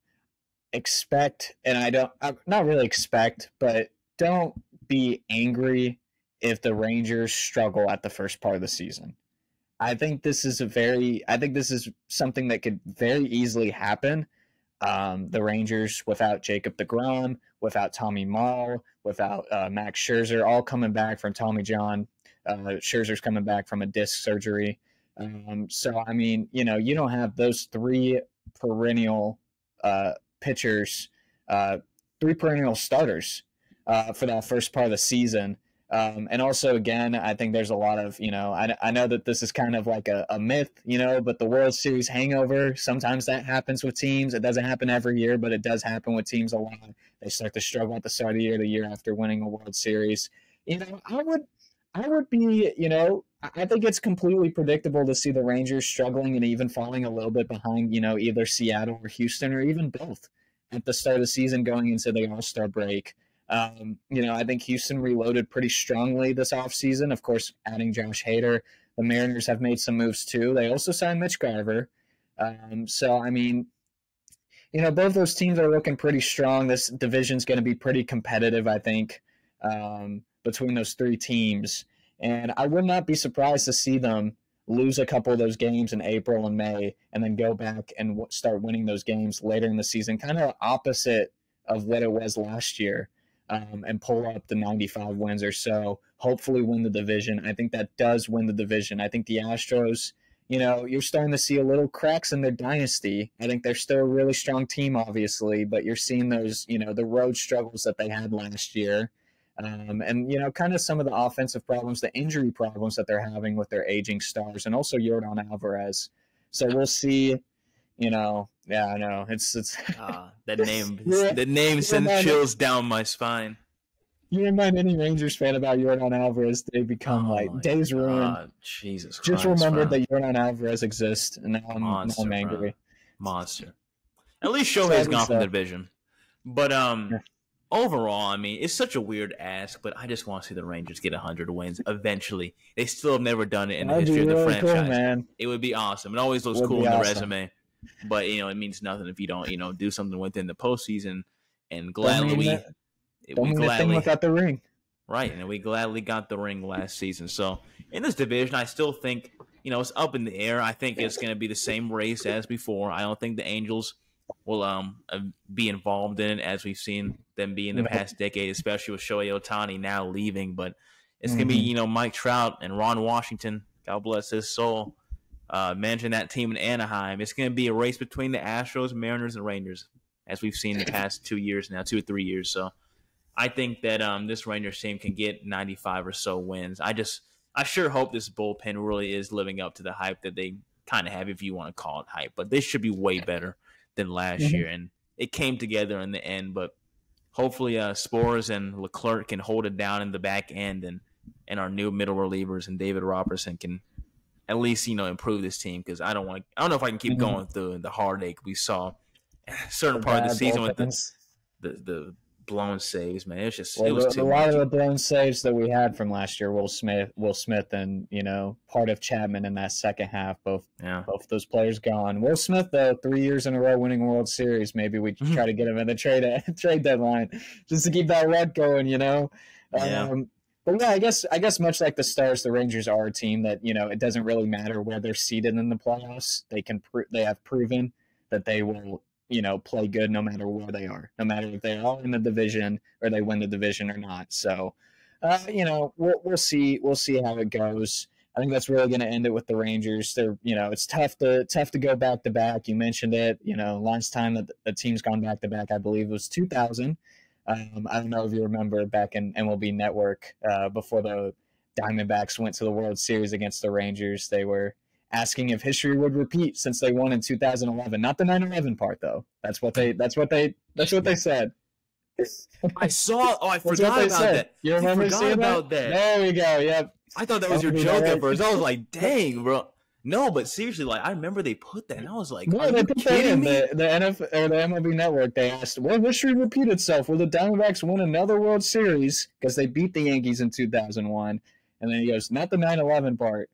expect, and I don't, I'm not really expect, but don't be angry if the Rangers struggle at the first part of the season. I think this is a very, I think this is something that could very easily happen. Um, the Rangers without Jacob DeGrom, without Tommy Mall, without uh, Max Scherzer, all coming back from Tommy John. Uh, Scherzer's coming back from a disc surgery. Um, so, I mean, you know, you don't have those three perennial uh, pitchers, uh, three perennial starters uh, for that first part of the season. Um, and also, again, I think there's a lot of, you know, I, I know that this is kind of like a, a myth, you know, but the World Series hangover, sometimes that happens with teams. It doesn't happen every year, but it does happen with teams a lot. They start to struggle at the start of the year, the year after winning a World Series. You know, I would, I would be, you know, I think it's completely predictable to see the Rangers struggling and even falling a little bit behind, you know, either Seattle or Houston or even both at the start of the season going into the All Star break. Um, you know, I think Houston reloaded pretty strongly this offseason. Of course, adding Josh Hader. The Mariners have made some moves too. They also signed Mitch Garver. Um, so, I mean, you know, both those teams are looking pretty strong. This division's going to be pretty competitive, I think, um, between those three teams. And I would not be surprised to see them lose a couple of those games in April and May and then go back and w- start winning those games later in the season, kind of opposite of what it was last year um, and pull up the 95 wins or so. Hopefully, win the division. I think that does win the division. I think the Astros, you know, you're starting to see a little cracks in their dynasty. I think they're still a really strong team, obviously, but you're seeing those, you know, the road struggles that they had last year. Um, and you know, kind of some of the offensive problems, the injury problems that they're having with their aging stars, and also Yordan Alvarez. So we'll see. You know, yeah, I know. It's it's uh, that name. the name sends chills down my spine. You remind any Rangers fan about Yordan Alvarez, they become oh like days ruined. Jesus Just remember that Yordan Alvarez exists, and now I'm, Monster, now I'm angry. Bro. Monster. At least Shohei's gone from the division. But um, yeah. Overall, I mean, it's such a weird ask, but I just want to see the Rangers get 100 wins eventually. They still have never done it in That'd the history of the franchise. Cool, man. It would be awesome. It always looks cool in the awesome. resume but you know it means nothing if you don't you know do something within the postseason. And gladly we, that, we gladly without the ring, right? And we gladly got the ring last season. So in this division, I still think you know it's up in the air. I think it's going to be the same race as before. I don't think the Angels will um uh, be involved in it as we've seen them be in the past decade, especially with Shohei Ohtani now leaving. But it's mm-hmm. gonna be mm-hmm. you know Mike Trout and Ron Washington. God bless his soul uh, managing that team in Anaheim. It's going to be a race between the Astros, Mariners, and Rangers, as we've seen the past two years now, two or three years. So I think that um, this Rangers team can get 95 or so wins. I just, I sure hope this bullpen really is living up to the hype that they kind of have, if you want to call it hype. But this should be way better than last mm-hmm. year, and it came together in the end. But hopefully, uh, Sborz and Leclerc can hold it down in the back end, and and our new middle relievers and David Robertson can at least you know improve this team because I don't want I don't know if I can keep mm-hmm. going through the heartache we saw a certain the part of the season with the, the, the blown saves. Man, it's just well, it was the, a lot of the blown saves that we had from last year. Will Smith, Will Smith, and you know part of Chapman in that second half. Both yeah. both those players gone. Will Smith though, three years in a row winning World Series. Maybe we try to get him in the trade trade deadline just to keep that run going. You know. Yeah. Um, but yeah, I guess I guess much like the Stars, the Rangers are a team that you know it doesn't really matter where they're seated in the playoffs. They can they have proven that they will you know play good no matter where they are, no matter if they are in the division or they win the division or not. So, uh, you know, we'll we'll see we'll see how it goes. I think that's really going to end it with the Rangers. They're, you know, it's tough to tough to go back to back. You mentioned it. You know, last time that a team's gone back to back, I believe, it was 2000. Um, I don't know if you remember back in MLB Network uh, before the Diamondbacks went to the World Series against the Rangers. They were asking if history would repeat since they won in 2011. Not the 9/11 part though. That's what they. That's what they. That's what they said. I saw. Oh, I forgot about said. that. You remember I forgot about that. There we go. Yep. I thought that was your joke yeah. at first. I was like, dang, bro. No, but seriously, like I remember they put that, and I was like, No, are they you put that kidding in me? the, the NFL or the MLB Network. They asked, "Will history repeat itself? Will the Diamondbacks win another World Series because they beat the Yankees in 2001?" And then he goes, "Not the 9/11 part.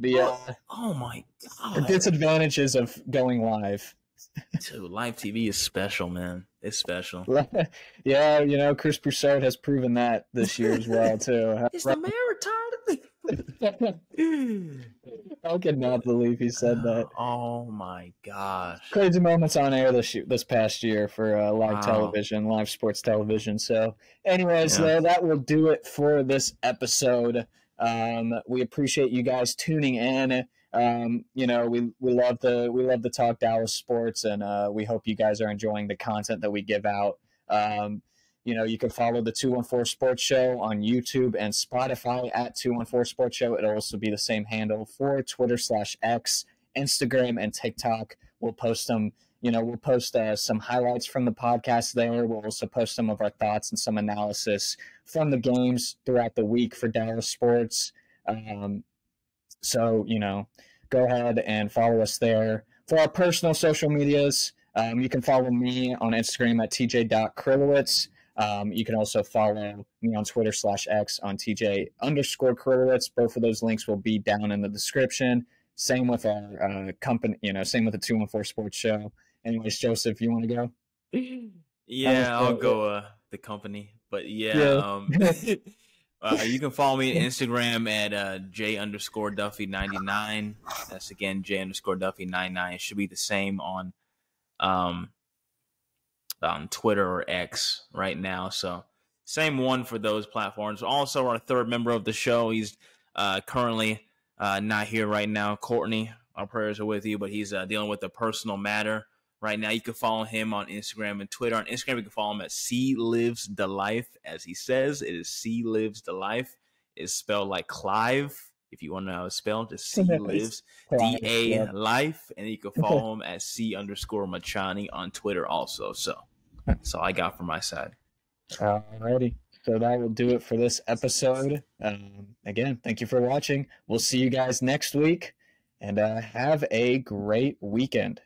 The uh, Oh my god the disadvantages of going live." dude, live TV is special, man. It's special. yeah, you know, Chris Broussard has proven that this year as well too. It's the maritime. I cannot believe he said that. Oh my gosh. crazy moments on air this year, this past year for uh, live Wow. television, live sports television. So, anyways, Yeah. though, that will do it for this episode. Um, we appreciate you guys tuning in. Um, you know, we, we love to we love to talk Dallas sports, and uh, we hope you guys are enjoying the content that we give out. Um, you know, you can follow the 214 Sports Show on YouTube and Spotify at 214 Sports Show. It'll also be the same handle for Twitter slash X, Instagram, and TikTok. We'll post them, you know, we'll post uh, some highlights from the podcast there. We'll also post some of our thoughts and some analysis from the games throughout the week for Dallas sports. Um, so, you know, go ahead and follow us there. For our personal social medias, um, you can follow me on Instagram at tj.krilowicz. Um, you can also follow me on Twitter slash X on TJ underscore Krilowicz. Both of those links will be down in the description. Same with our uh, company, you know, same with the 214 Sports Show. Anyways, Joseph, you want to go? Yeah, I'll go uh the company. But yeah, Yeah. um uh, you can follow me on Instagram at uh J underscore Duffey ninety nine. That's again J underscore Duffey ninety nine. It should be the same on um on Twitter or X right now. So same one for those platforms. Also our third member of the show. He's uh currently uh not here right now. Courtney, our prayers are with you, but he's uh, dealing with a personal matter right now. You can follow him on Instagram and Twitter. On Instagram, you can follow him at C Lives the Life, as he says. It is C Lives the Life. It's spelled like Clive. If you want to know how it's spelled, just C Lives D A. Life, and you can follow him at C underscore Machani on Twitter also. So that's all I got from my side. Alrighty. So that will do it for this episode. Um, again, thank you for watching. We'll see you guys next week and uh, have a great weekend.